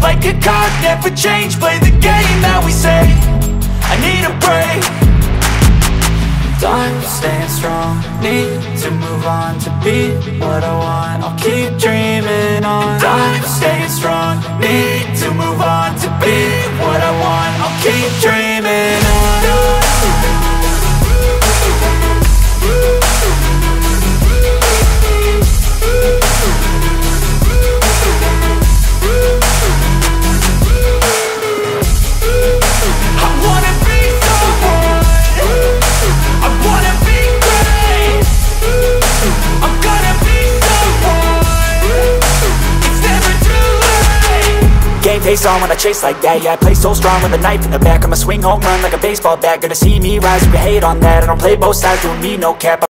Like a card, never change, play the game that we say. I need a break. Time staying strong Need to move on to be what I want. I'll keep dreaming on. Time staying strong face on when I chase like that. Yeah, I play so strong with a knife in the back I'ma swing home run like a baseball bat. Gonna see me rise you hate on that. I don't play both sides, doing me no cap